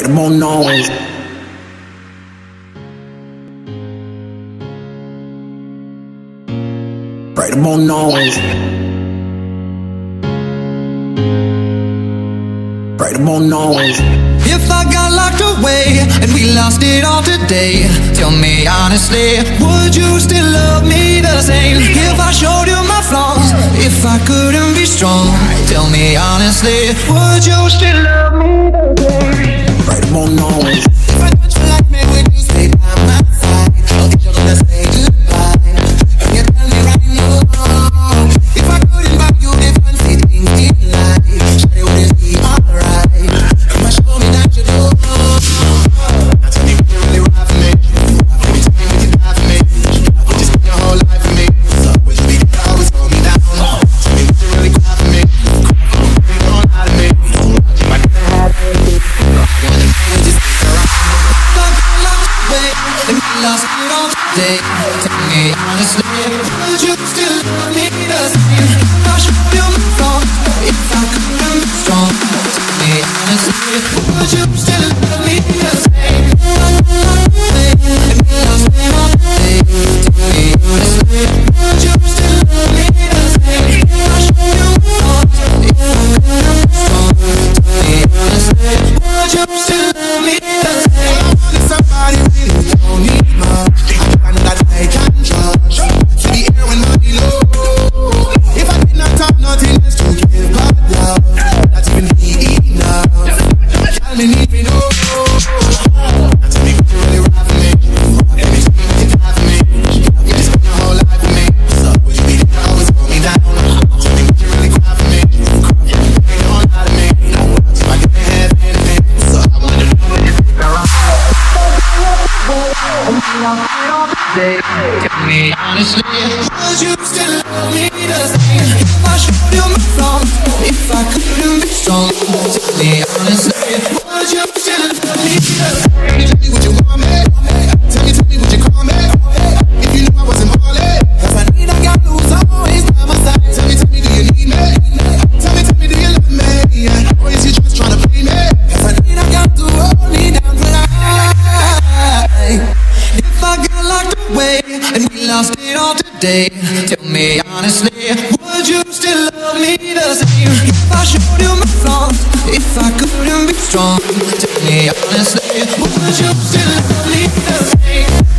Right about now. Right about now. Right about now. If I got locked away and we lost it all today, tell me honestly, would you still love me the same? If I showed you my flaws, if I couldn't be strong, tell me honestly, would you Tell me honestly, would you still love me the same? Showed you flaws, if I couldn't strong, tell me honestly, would you still love me the same? Tell me honestly, would you still love me the same? Showed you flaws, if I couldn't strong, tell me honestly, would you still love me the same? Tell me honestly, would you still love me the same? If I showed you my flaws, if I couldn't be strong, tell me honestly, today, tell me honestly, would you still love me the same? If I showed you my flaws, if I couldn't be strong, tell me honestly, would you still love me the same?